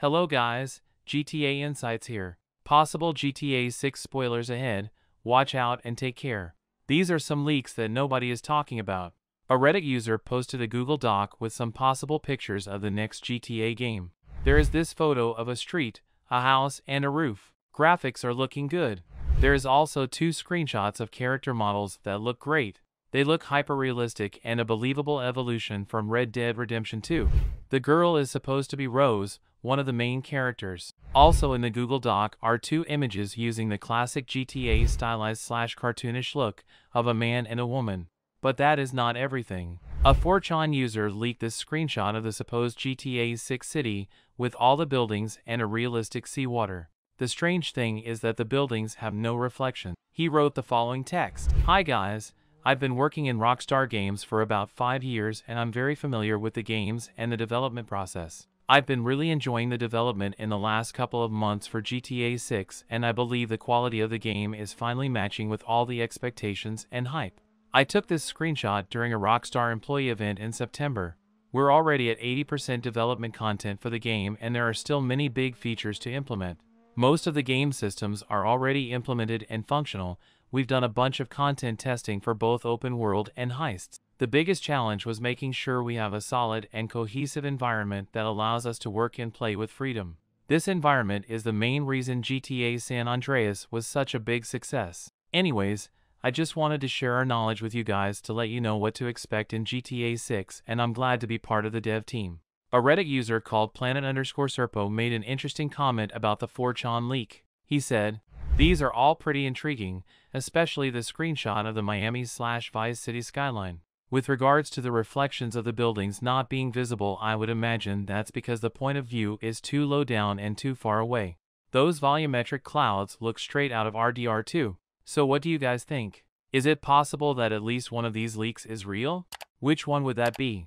Hello guys, GTA Insights here. Possible GTA 6 spoilers ahead, watch out and take care. These are some leaks that nobody is talking about. A Reddit user posted a Google Doc with some possible pictures of the next GTA game. There is this photo of a street, a house, and a roof. Graphics are looking good. There is also two screenshots of character models that look great. They look hyper-realistic and a believable evolution from Red Dead Redemption 2. The girl is supposed to be Rose, one of the main characters. Also in the Google Doc are two images using the classic GTA stylized slash cartoonish look of a man and a woman. But that is not everything. A 4chan user leaked this screenshot of the supposed GTA 6 city with all the buildings and a realistic seawater. The strange thing is that the buildings have no reflection. He wrote the following text. Hi guys, I've been working in Rockstar Games for about 5 years and I'm very familiar with the games and the development process. I've been really enjoying the development in the last couple of months for GTA 6 and I believe the quality of the game is finally matching with all the expectations and hype. I took this screenshot during a Rockstar employee event in September. We're already at 80% development content for the game and there are still many big features to implement. Most of the game systems are already implemented and functional, we've done a bunch of content testing for both open world and heists. The biggest challenge was making sure we have a solid and cohesive environment that allows us to work and play with freedom. This environment is the main reason GTA San Andreas was such a big success. Anyways, I just wanted to share our knowledge with you guys to let you know what to expect in GTA 6 and I'm glad to be part of the dev team. A Reddit user called planet underscore Serpo made an interesting comment about the 4chan leak. He said, these are all pretty intriguing, especially the screenshot of the Miami slash Vice City skyline. With regards to the reflections of the buildings not being visible I would imagine that's because the point of view is too low down and too far away. Those volumetric clouds look straight out of RDR2. So what do you guys think? Is it possible that at least one of these leaks is real? Which one would that be?